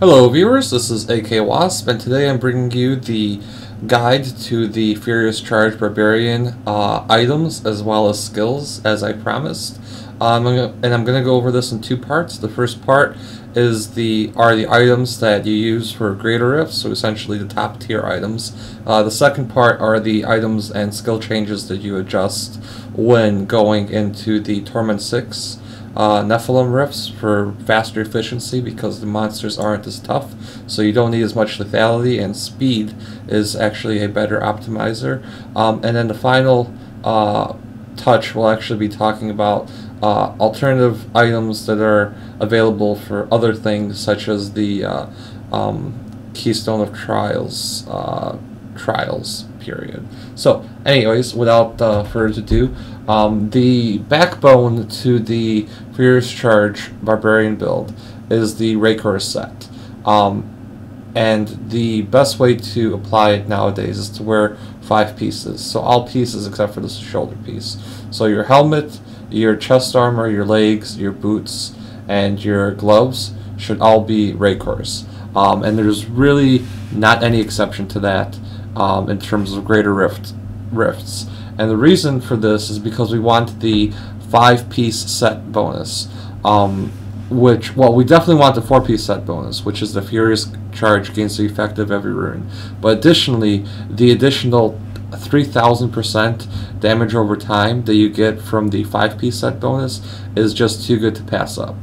Hello viewers, this is AK Wasp, and today I'm bringing you the guide to the Furious Charge Barbarian uh, items as well as skills, as I promised. Um, and I'm going to go over this in two parts. The first part is the are the items that you use for greater rifts, so essentially the top tier items. Uh, the second part are the items and skill changes that you adjust when going into the Torment 6 uh, Nephalem rifts for faster efficiency because the monsters aren't as tough, so you don't need as much lethality, and speed is actually a better optimizer. Um, and then the final uh, touch will actually be talking about uh, alternative items that are available for other things, such as the uh, um, Keystone of Trials uh, trials period. So, anyways, without uh, further ado, um, the backbone to the Furious Charge Barbarian build is the Raekor set. Um, and the best way to apply it nowadays is to wear five pieces. So all pieces except for the shoulder piece. So your helmet, your chest armor, your legs, your boots, and your gloves should all be Raekors. Um, and there's really not any exception to that um, in terms of greater rift rifts. And the reason for this is because we want the five piece set bonus. Um, which, well, we definitely want the four piece set bonus, which is the Furious Charge gains the effect of every rune. But additionally, the additional 3000% damage over time that you get from the 5 piece set bonus is just too good to pass up.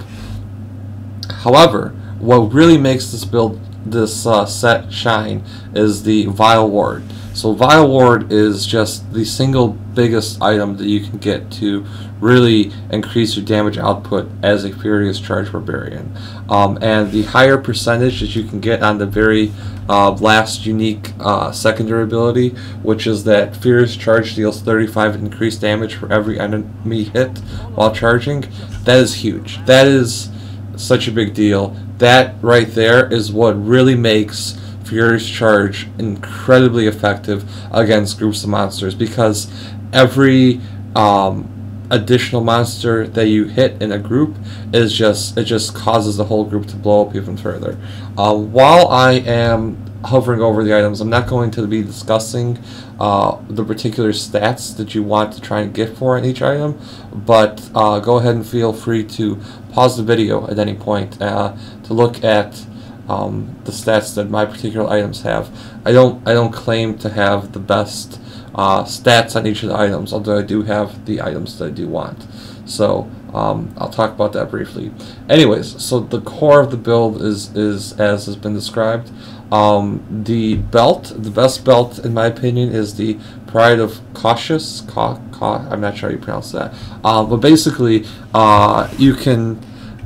However, what really makes this build, this uh, set shine is the Vile Ward. So Vile Ward is just the single biggest item that you can get to really increase your damage output as a Furious Charge Barbarian. Um, and the higher percentage that you can get on the very uh, last unique uh, secondary ability, which is that Furious Charge deals 35 increased damage for every enemy hit while charging, that is huge. That is such a big deal. That right there is what really makes Furious Charge incredibly effective against groups of monsters because every um, additional monster that you hit in a group is just it just causes the whole group to blow up even further. Uh, while I am hovering over the items, I'm not going to be discussing uh, the particular stats that you want to try and get for each item, but uh, go ahead and feel free to pause the video at any point uh, to look at um, the stats that my particular items have. I don't I don't claim to have the best uh, stats on each of the items, although I do have the items that I do want. So um, I'll talk about that briefly. Anyways, so the core of the build is is as has been described. Um, the belt, the best belt in my opinion, is the Pride of Cautious. Ca ca I'm not sure how you pronounce that. Um, but basically, uh, you can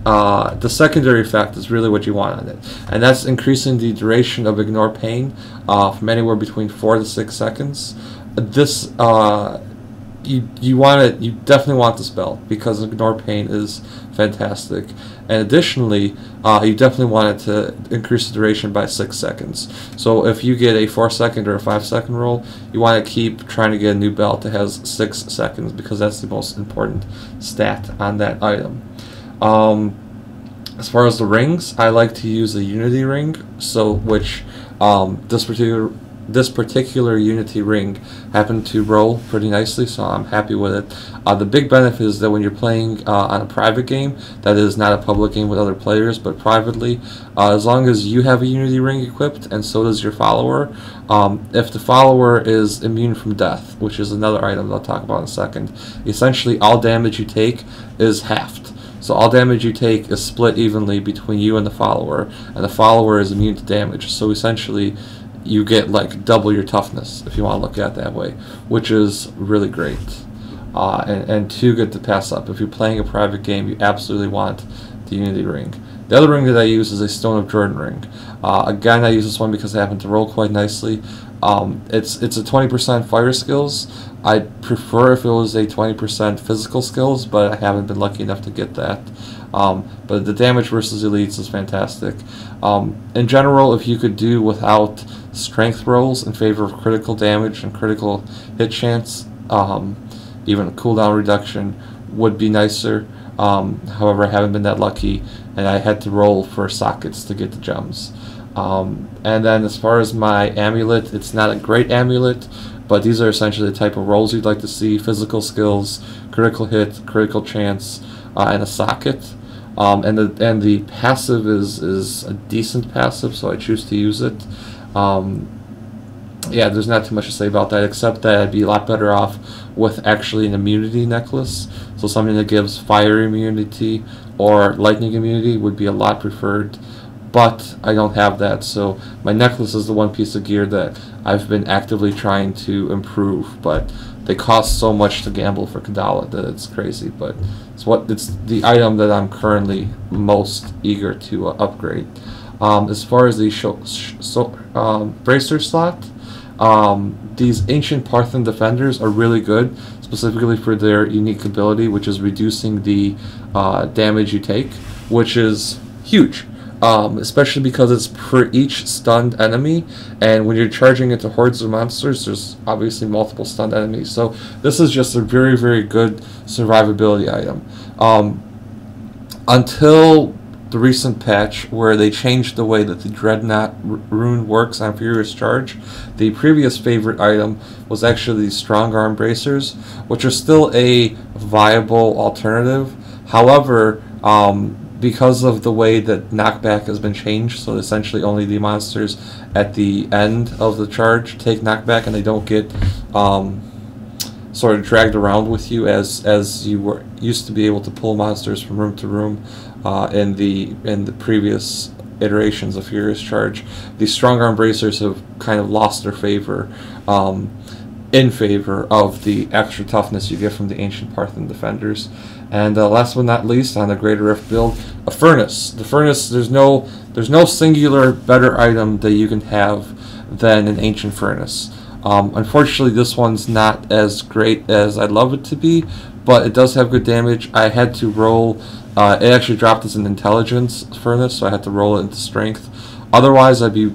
uh, the secondary effect is really what you want on it, and that's increasing the duration of ignore pain uh, from anywhere between four to six seconds. This uh, you you want it. You definitely want this belt because ignore pain is fantastic, and additionally, uh, you definitely want it to increase the duration by six seconds. So if you get a four second or a five second roll, you want to keep trying to get a new belt that has six seconds because that's the most important stat on that item. Um, as far as the rings, I like to use a Unity ring, so which um, this particular this particular Unity ring happened to roll pretty nicely, so I'm happy with it. Uh, the big benefit is that when you're playing uh, on a private game, that is not a public game with other players, but privately, uh, as long as you have a Unity ring equipped and so does your follower, um, if the follower is immune from death, which is another item I'll talk about in a second, essentially all damage you take is halved. So all damage you take is split evenly between you and the follower, and the follower is immune to damage. So essentially, you get like double your toughness, if you want to look at it that way, which is really great. Uh, and, and too good to pass up. If you're playing a private game, you absolutely want the Unity ring. The other ring that I use is a Stone of Jordan ring. Uh, again, I use this one because I happen to roll quite nicely. Um, it's it's a 20% fire skills. I'd prefer if it was a 20% physical skills, but I haven't been lucky enough to get that. Um, but the damage versus elites is fantastic. Um, in general, if you could do without strength rolls in favor of critical damage and critical hit chance, um, even a cooldown reduction would be nicer. Um, however, I haven't been that lucky, and I had to roll for sockets to get the gems. Um, and then as far as my amulet, it's not a great amulet, but these are essentially the type of rolls you'd like to see: physical skills, critical hit, critical chance, uh, and a socket. Um, and the and the passive is is a decent passive, so I choose to use it. Um, yeah, there's not too much to say about that, except that I'd be a lot better off with actually an immunity necklace. So something that gives fire immunity or lightning immunity would be a lot preferred. But I don't have that, so my necklace is the one piece of gear that I've been actively trying to improve. But they cost so much to gamble for Kadala that it's crazy. But it's what it's the item that I'm currently most eager to uh, upgrade. Um, as far as the show, so, um, bracer slot, um, these ancient Parthan defenders are really good, specifically for their unique ability, which is reducing the uh, damage you take, which is huge. Um, especially because it's per each stunned enemy, and when you're charging into hordes of monsters, there's obviously multiple stunned enemies. So this is just a very, very good survivability item. Um, until the recent patch where they changed the way that the Dreadnought rune works on Furious Charge. The previous favorite item was actually the Strong Arm Bracers, which are still a viable alternative. However, um, because of the way that knockback has been changed, so essentially only the monsters at the end of the charge take knockback and they don't get um, sort of dragged around with you as as you were used to be able to pull monsters from room to room uh, in the in the previous iterations of Furious Charge. The strong arm bracers have kind of lost their favor um, in favor of the extra toughness you get from the ancient Parthan defenders. And uh, last but not least, on the Greater Rift build, a furnace. The furnace, there's no there's no singular better item that you can have than an ancient furnace. Um, unfortunately, this one's not as great as I'd love it to be, but it does have good damage. I had to roll, uh, it actually dropped as an intelligence furnace, so I had to roll it into strength. Otherwise, I'd be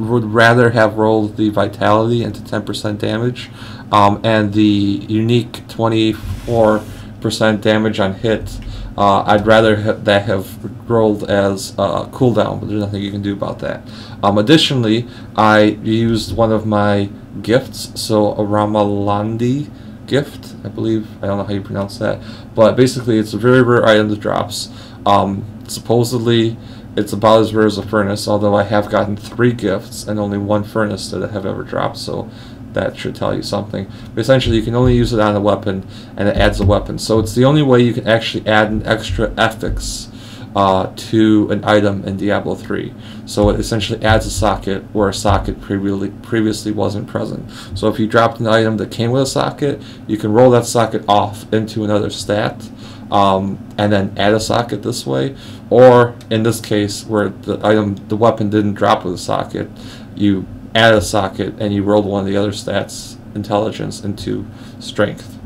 would rather have rolled the vitality into 10% damage, um, and the unique 24% damage on hit. Uh, I'd rather ha that have rolled as a cooldown, but there's nothing you can do about that. Um, additionally, I used one of my gifts. So a Ramalandi gift, I believe. I don't know how you pronounce that, but basically it's a very rare item that drops. Um, supposedly it's about as rare as a furnace, although I have gotten three gifts and only one furnace that I have ever dropped, so that should tell you something. But essentially you can only use it on a weapon and it adds a weapon. So it's the only way you can actually add an extra affix uh, to an item in Diablo 3. So it essentially adds a socket where a socket previously previously wasn't present. So if you dropped an item that came with a socket, you can roll that socket off into another stat um, and then add a socket this way. Or in this case, where the item, the weapon didn't drop with a socket, you add a socket and you rolled one of the other stats, intelligence, into strength.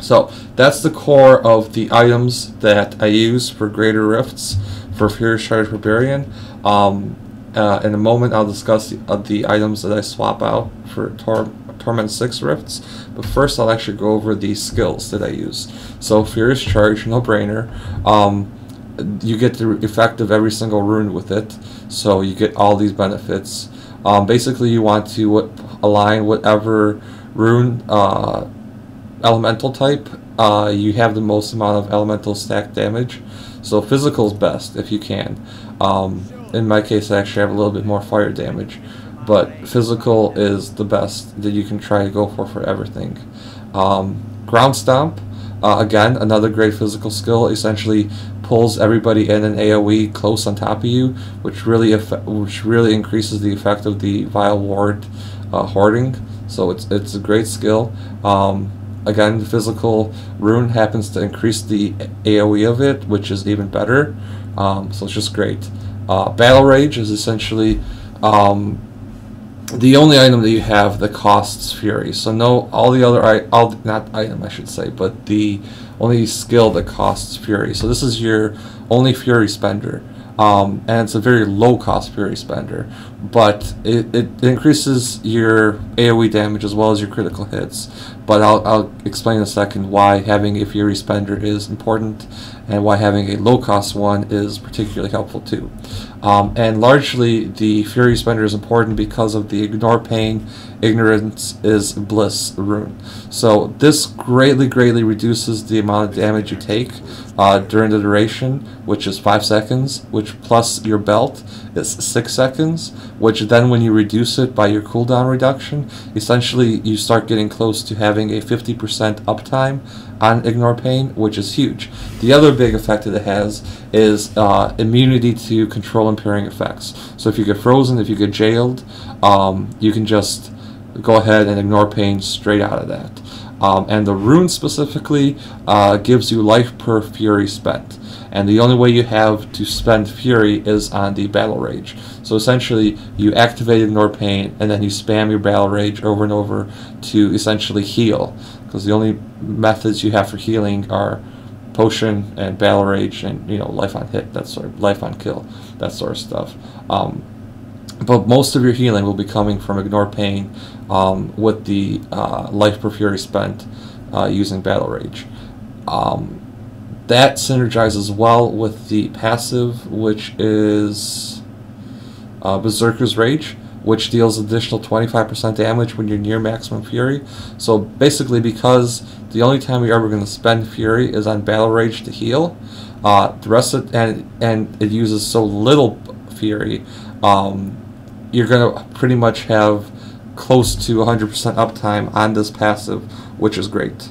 So that's the core of the items that I use for Greater Rifts for Furious Charge Barbarian. Um, uh, in a moment, I'll discuss the, uh, the, items that I swap out for Tor Torment 6 Rifts, but first I'll actually go over the skills that I use. So Furious Charge, no brainer. Um, you get the effect of every single rune with it, so you get all these benefits. Um, basically, you want to align whatever rune uh, elemental type, uh, you have the most amount of elemental stack damage. So physical is best if you can. Um, in my case, I actually have a little bit more fire damage, but physical is the best that you can try to go for for everything. Um, ground stomp, uh, again, another great physical skill. Essentially, pulls everybody in an AOE close on top of you, which really which really increases the effect of the vile ward uh, hoarding. So it's it's a great skill. Um, Again, the physical rune happens to increase the AoE of it, which is even better. Um, so it's just great. Uh, Battle Rage is essentially um, the only item that you have that costs Fury. So no, all the other I, all not item I should say, but the only skill that costs Fury. So this is your only Fury spender. Um, and it's a very low cost Fury spender, but it, it increases your AoE damage as well as your critical hits. but I'll, I'll explain in a second why having a Fury Spender is important and why having a low cost one is particularly helpful too. Um, and largely, the Fury Spender is important because of the Ignore Pain, Ignorance is Bliss rune. So this greatly, greatly reduces the amount of damage you take uh, during the duration, which is 5 seconds, which plus your belt is 6 seconds, which then when you reduce it by your cooldown reduction, essentially you start getting close to having a 50% uptime on Ignore Pain, which is huge. The other big effect that it has is uh, immunity to control impairing effects. So if you get frozen, if you get jailed, um, you can just go ahead and ignore pain straight out of that. Um, and the rune specifically uh, gives you life per fury spent. And the only way you have to spend fury is on the battle rage. So essentially, you activate ignore pain, and then you spam your battle rage over and over to essentially heal because the only methods you have for healing are potion and battle rage and you know life on hit that sort of life on kill that sort of stuff. Um, but most of your healing will be coming from ignore pain um, with the uh, life per fury spent uh, using battle rage. Um, that synergizes well with the passive which is uh, berserker's rage which deals additional 25% damage when you're near maximum fury. So basically, because the only time you're ever going to spend fury is on battle rage to heal, uh, the rest of and and it uses so little fury, um, you're going to pretty much have close to 100% uptime on this passive, which is great.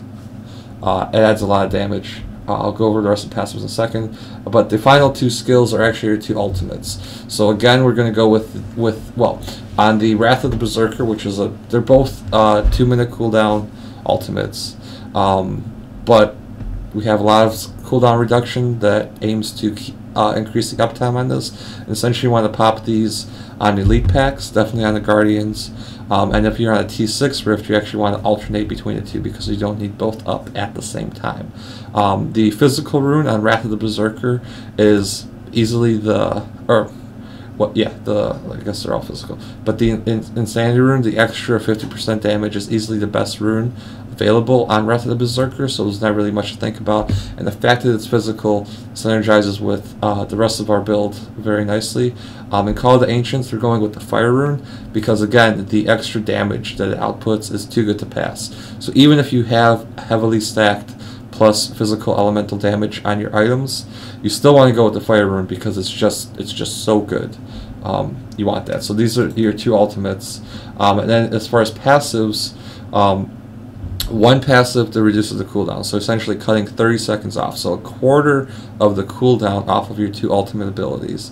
Uh, it adds a lot of damage. Uh, I'll go over the rest of the passives in a second. But the final two skills are actually your two ultimates. So again, we're going to go with, with well, on the Wrath of the Berserker, which is a, they're both uh, two minute cooldown ultimates. Um, but we have a lot of cooldown reduction that aims to uh, increase the uptime on this. And essentially, you want to pop these on elite packs, definitely on the Guardians. Um, and if you're on a T6 Rift, you actually want to alternate between the two because you don't need both up at the same time. Um, the physical rune on Wrath of the Berserker is easily the, or what? Yeah, the I guess they're all physical. But the in, Insanity rune, the extra 50% damage is easily the best rune available on Wrath of the Berserker, so there's not really much to think about. And the fact that it's physical synergizes with uh, the rest of our build very nicely. Um, Call of the Ancients, we're going with the Fire Rune because, again, the extra damage that it outputs is too good to pass. So even if you have heavily stacked plus physical elemental damage on your items, you still want to go with the Fire Rune because it's just it's just so good. Um, you want that. So these are your two ultimates. Um, and then as far as passives, um, one passive that reduces the cooldown. So essentially cutting 30 seconds off. So a quarter of the cooldown off of your two ultimate abilities.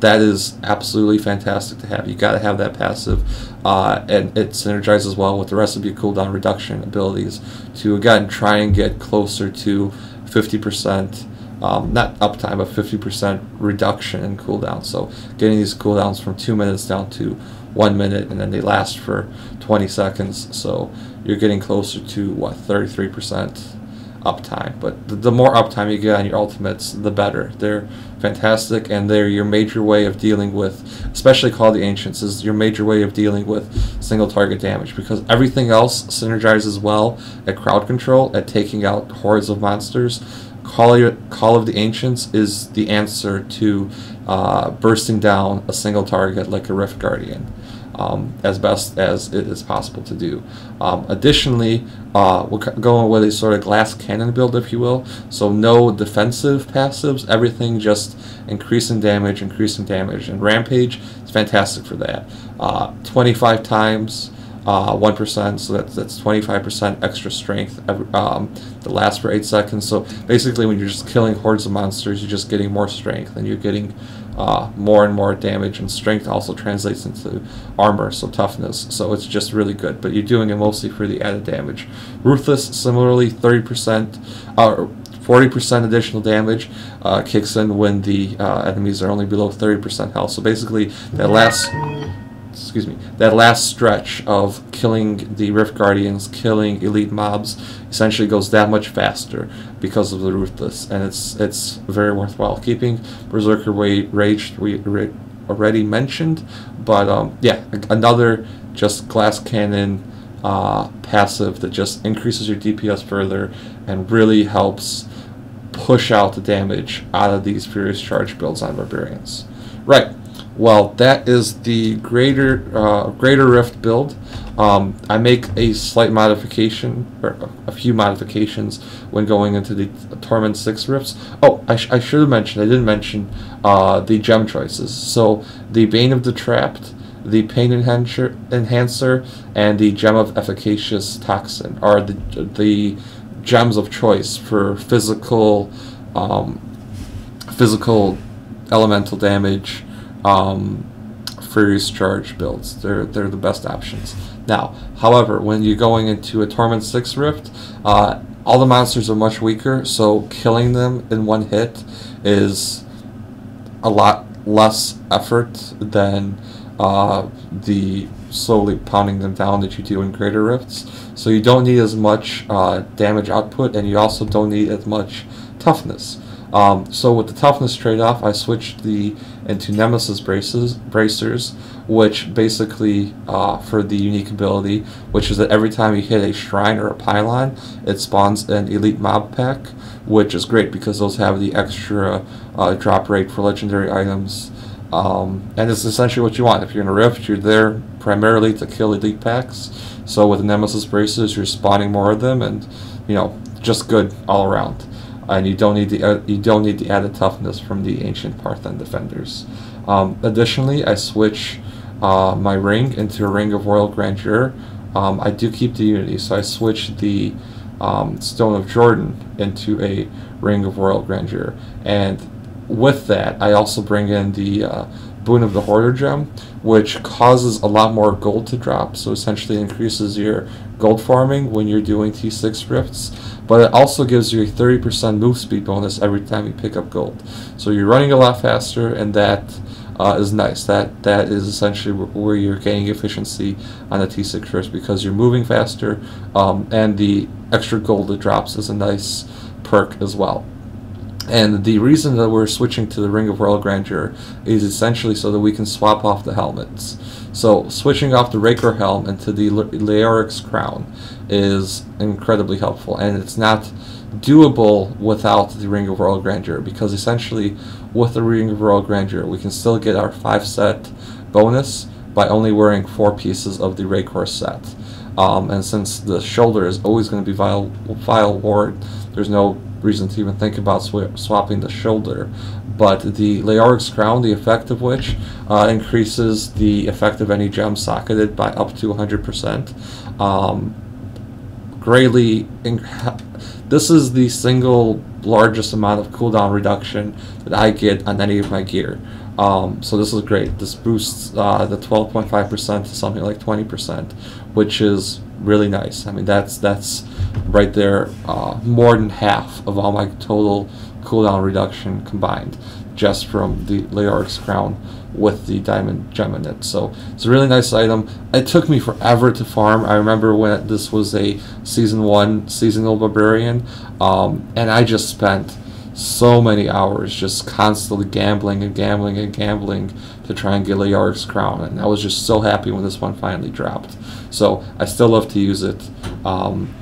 That is absolutely fantastic to have. You got to have that passive, uh, and it synergizes well with the rest of your cooldown reduction abilities to again try and get closer to 50%. Um, not uptime, but 50% reduction in cooldown. So getting these cooldowns from two minutes down to one minute, and then they last for 20 seconds. So you're getting closer to what 33% uptime. But the, the, more uptime you get on your ultimates, the better. They're fantastic, and they're your major way of dealing with, especially Call the Ancients, is your major way of dealing with single target damage because everything else synergizes well at crowd control, at taking out hordes of monsters. Call, Call of the Ancients is the answer to uh, bursting down a single target like a Rift Guardian um, as best as it is possible to do. Um, additionally, uh, we're going with a sort of glass cannon build, if you will. So no defensive passives, everything just increasing damage, increasing damage. And Rampage is fantastic for that. Uh, 25 times. Uh, 1%, so that's, that's 25% extra strength every, um, that lasts for 8 seconds. So basically, when you're just killing hordes of monsters, you're just getting more strength and you're getting uh, more and more damage, and strength also translates into armor, so toughness. So it's just really good, but you're doing it mostly for the added damage. Ruthless, similarly, 30%, uh, 40% additional damage uh, kicks in when the uh, enemies are only below 30% health. So basically, that last excuse me, that last stretch of killing the Rift Guardians, killing elite mobs, essentially goes that much faster because of the Ruthless, and it's it's very worthwhile keeping. Berserker Rage we already mentioned, but um, yeah, another just glass cannon uh, passive that just increases your DPS further and really helps push out the damage out of these Furious Charge builds on Barbarians. Right. Well, that is the Greater uh, Greater Rift build. Um, I make a slight modification, or a few modifications, when going into the Torment 6 Rifts. Oh, I, sh I should have mentioned, I didn't mention uh, the gem choices. So, the Bane of the Trapped, the Pain Enhancer, Enhancer and the Gem of Efficacious Toxin are the, the gems of choice for physical, um, physical elemental damage, um, Furious Charge builds. They're, they're the best options. Now, however, when you're going into a Torment 6 Rift, uh, all the monsters are much weaker, so killing them in one hit is a lot less effort than uh, the slowly pounding them down that you do in Greater Rifts. So you don't need as much uh, damage output, and you also don't need as much toughness. Um, so with the toughness trade-off, I switched the into Nemesis braces, bracers, which basically uh, for the unique ability, which is that every time you hit a shrine or a pylon, it spawns an elite mob pack, which is great because those have the extra uh, drop rate for legendary items. Um, and it's essentially what you want. If you're in a rift, you're there primarily to kill elite packs. So with the Nemesis braces, you're spawning more of them, and you know, just good all around and you don't need the uh, you don't need the added toughness from the ancient Parthan defenders. Um, additionally, I switch uh, my ring into a ring of royal grandeur. Um, I do keep the unity, so I switch the um, stone of Jordan into a ring of royal grandeur, and with that, I also bring in the uh, boon of the hoarder gem, which causes a lot more gold to drop. So essentially increases your gold farming when you're doing T6 rifts but it also gives you a 30% move speed bonus every time you pick up gold. So you're running a lot faster, and that uh, is nice. That that is essentially where you're gaining efficiency on the T6 first because you're moving faster, um, and the extra gold that drops is a nice perk as well. And the reason that we're switching to the Ring of Royal Grandeur is essentially so that we can swap off the helmets. So switching off the Raekor helm into the Leoric's crown is incredibly helpful, and it's not doable without the Ring of Royal Grandeur because essentially with the Ring of Royal Grandeur we can still get our 5 set bonus by only wearing 4 pieces of the Raekor set. Um, and since the shoulder is always going to be Vile, Vile Ward, there's no reason to even think about sw swapping the shoulder. But the Leoric's Crown, the effect of which uh, increases the effect of any gem socketed by up to 100%. Um, greatly. this is the single largest amount of cooldown reduction that I get on any of my gear. Um, so this is great. This boosts uh, the 12.5% to something like 20%, which is really nice. I mean, that's that's right there, uh, more than half of all my total cooldown reduction combined, just from the Leoric's Crown with the diamond gem in it. So it's a really nice item. It took me forever to farm. I remember when this was a season one seasonal barbarian, um, and I just spent so many hours just constantly gambling and gambling and gambling to try and get a Leoric's crown. And I was just so happy when this one finally dropped. So I still love to use it. Um,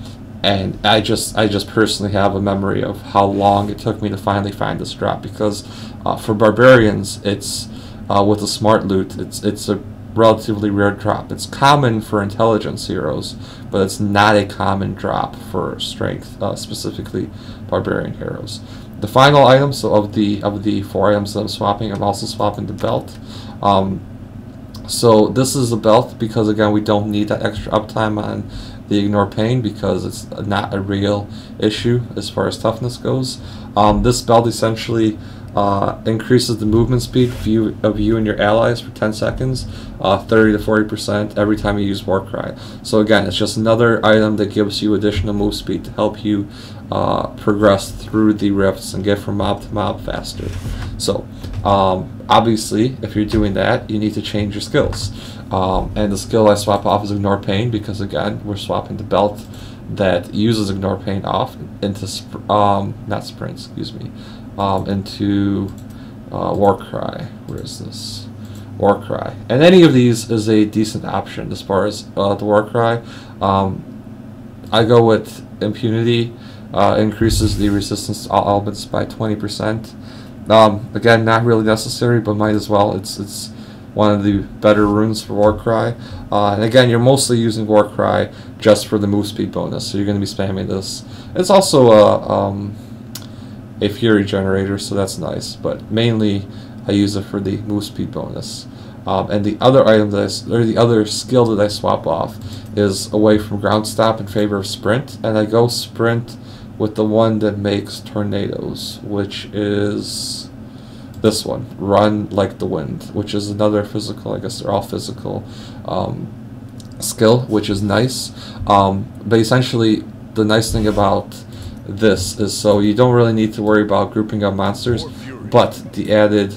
and I just I just personally have a memory of how long it took me to finally find this drop because uh, for barbarians it's uh, with a smart loot. It's it's a relatively rare drop. It's common for intelligence heroes, but it's not a common drop for strength, uh, specifically barbarian heroes. The final item, so of the of the four items that I'm swapping, I'm also swapping the belt. Um, so this is a belt because again we don't need that extra uptime on the ignore pain because it's not a real issue as far as toughness goes. Um, this belt essentially uh, increases the movement speed of you, of you and your allies for 10 seconds, uh, 30 to 40% every time you use Warcry. So again, it's just another item that gives you additional move speed to help you uh, progress through the rifts and get from mob to mob faster. So um, obviously, if you're doing that, you need to change your skills. Um, and the skill I swap off is Ignore Pain because again, we're swapping the belt that uses Ignore Pain off into, um, not Sprint, excuse me, um, into uh, Warcry. Where is this? Warcry. And any of these is a decent option as far as uh, the Warcry. Um, I go with Impunity, uh, increases the resistance to all elements by 20%. Um, again, not really necessary, but might as well. It's it's one of the better runes for Warcry. Uh, and again, you're mostly using Warcry just for the move speed bonus, so you're going to be spamming this. It's also a, um, a Fury generator, so that's nice, but mainly I use it for the move speed bonus. Um, and the other item that I, or the other skill that I swap off is away from ground stop in favor of sprint, and I go sprint with the one that makes tornadoes, which is this one, run like the wind, which is another physical. I guess they're all physical um, skill, which is nice. Um, but essentially, the nice thing about this is so you don't really need to worry about grouping up monsters, but the added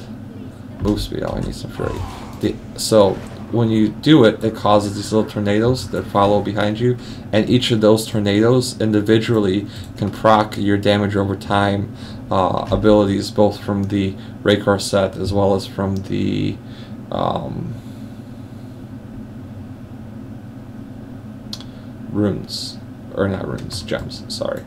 move speed. Oh, I need some fury. The, so when you do it, it causes these little tornadoes that follow behind you, and each of those tornadoes individually can proc your damage over time uh, abilities, both from the Raekor set as well as from the um, runes, or not runes, gems. Sorry.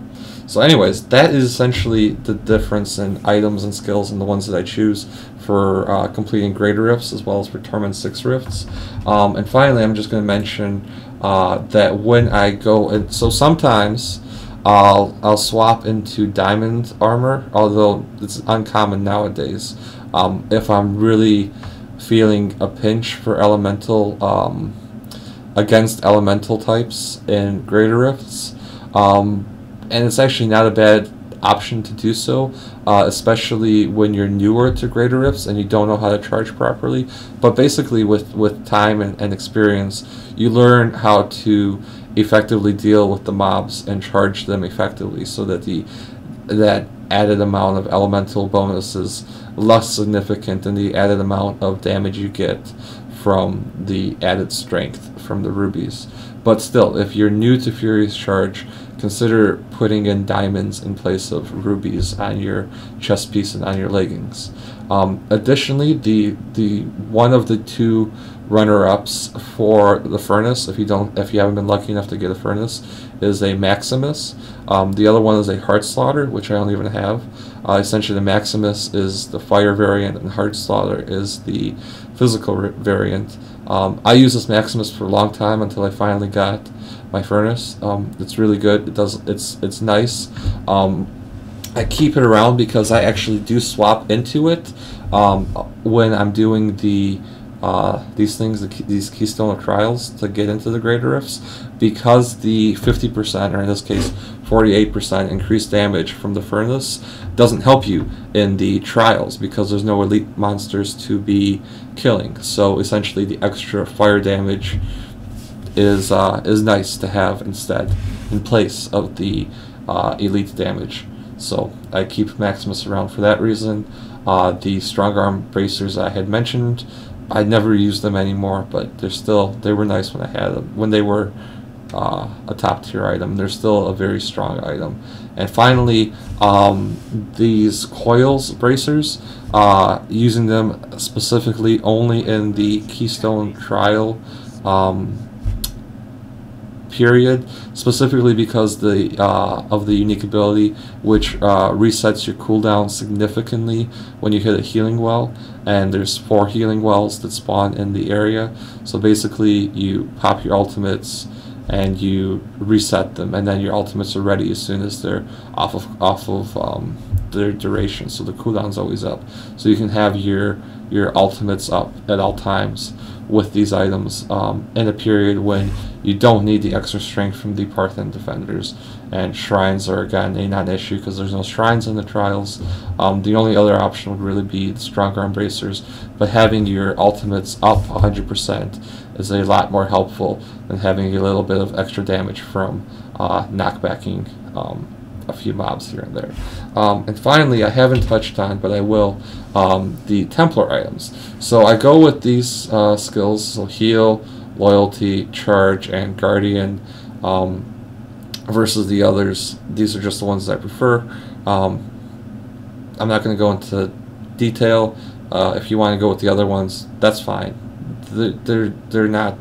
So, anyways, that is essentially the difference in items and skills and the ones that I choose for uh, completing greater rifts as well as for Torment 6 rifts. Um, and finally, I'm just going to mention uh, that when I go, and so sometimes I'll, I'll swap into diamond armor, although it's uncommon nowadays. Um, if I'm really feeling a pinch for elemental, um, against elemental types in greater rifts. Um, and it's actually not a bad option to do so, uh, especially when you're newer to greater rifts and you don't know how to charge properly. But basically, with with time and, and experience, you learn how to effectively deal with the mobs and charge them effectively, so that the that added amount of elemental bonus is less significant than the added amount of damage you get from the added strength from the rubies. But still, if you're new to Furious Charge, consider putting in diamonds in place of rubies on your chest piece and on your leggings. Um, additionally, the the one of the two runner-ups for the furnace, if you don't, if you haven't been lucky enough to get a furnace, is a Maximus. Um, the other one is a Heart Slaughter, which I don't even have. Uh, essentially, the Maximus is the fire variant, and Heart Slaughter is the physical variant. Um, I used this Maximus for a long time until I finally got my furnace. Um, it's really good. It does. It's it's nice. Um, I keep it around because I actually do swap into it um, when I'm doing the uh, these things, the, these Keystone trials to get into the greater rifts, because the 50%, or in this case 48% increased damage from the furnace doesn't help you in the trials because there's no elite monsters to be killing. So essentially, the extra fire damage is uh, is nice to have instead in place of the uh, elite damage. So I keep Maximus around for that reason. Uh, the strong arm bracers I had mentioned, I never use them anymore, but they're still they were nice when I had them when they were uh, a top tier item. They're still a very strong item. And finally, um, these coils bracers, uh, using them specifically only in the Keystone trial um, period, specifically because the uh, of the unique ability which uh, resets your cooldown significantly when you hit a healing well, and there's four healing wells that spawn in the area. So basically, you pop your ultimates and you reset them, and then your ultimates are ready as soon as they're off of off of um, their duration. So the cooldown's always up, so you can have your your ultimates up at all times with these items um, in a period when you don't need the extra strength from the Parthan defenders. And shrines are again a non-issue because there's no shrines in the trials. Um, the only other option would really be the Strongarm Bracers, but having your ultimates up 100% is a lot more helpful than having a little bit of extra damage from uh, knockbacking um, a few mobs here and there. Um, and finally, I haven't touched on, but I will, um, the Templar items. So I go with these uh, skills, so heal, loyalty, charge, and guardian, um, versus the others. These are just the ones that I prefer. Um, I'm not going to go into detail, Uh, if you want to go with the other ones, that's fine. They're, they're, they're not.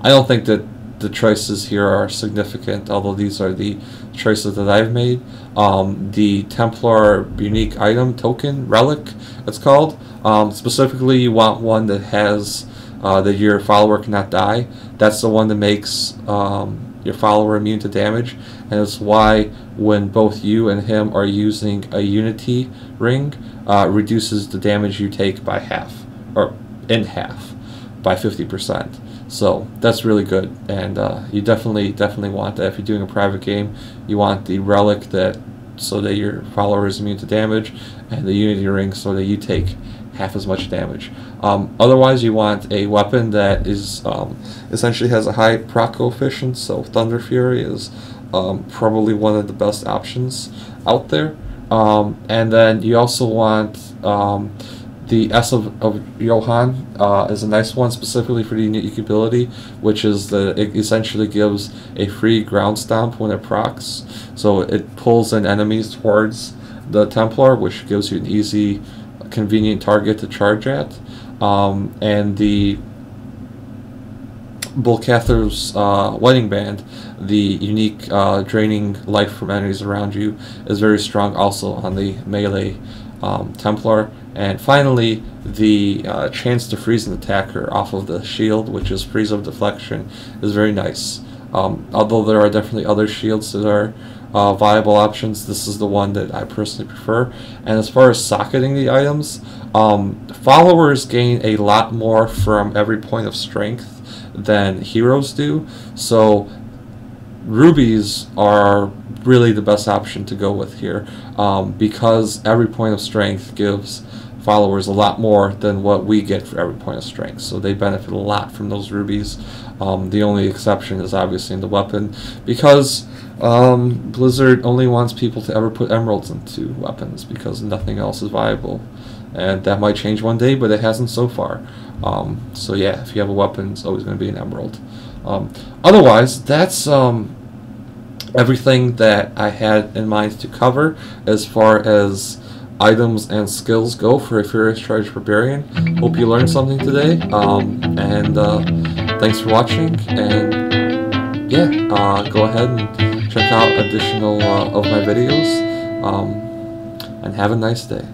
I don't think that the choices here are significant, although these are the choices that I've made. Um, the Templar unique item token relic, it's called. Um, specifically, you want one that has uh, that your follower cannot die. That's the one that makes um, your follower immune to damage, and it's why when both you and him are using a Unity ring, uh, reduces the damage you take by half, or in half, by 50%. So that's really good, and uh, you definitely definitely want that if you're doing a private game. You want the relic that so that your follower is immune to damage, and the Unity ring so that you take half as much damage. Um, otherwise, you want a weapon that is um, essentially has a high proc coefficient. So Thunder Fury is um, probably one of the best options out there. Um, and then you also want um, the Ess of, of Johan uh, is a nice one specifically for the unique ability, which is that it essentially gives a free ground stomp when it procs. So it pulls in enemies towards the Templar, which gives you an easy, convenient target to charge at. Um, and the Bul-Kathos's uh, Wedding Band, the unique uh, draining life from enemies around you, is very strong also on the melee um, Templar. And finally, the uh, chance to freeze an attacker off of the shield, which is freeze of deflection, is very nice. Um, although there are definitely other shields that are uh, viable options, this is the one that I personally prefer. And as far as socketing the items, um, followers gain a lot more from every point of strength than heroes do. So rubies are really the best option to go with here um, because every point of strength gives followers a lot more than what we get for every point of strength. So they benefit a lot from those rubies. Um, the only exception is obviously in the weapon because um, Blizzard only wants people to ever put emeralds into weapons because nothing else is viable. And that might change one day, but it hasn't so far. Um, so yeah, if you have a weapon, it's always going to be an emerald. Um, otherwise, that's um, everything that I had in mind to cover as far as items and skills go for a Furious Charge Barbarian. Hope you learned something today, um, and uh, thanks for watching, and yeah, uh, go ahead and check out additional uh, of my videos, um, and have a nice day.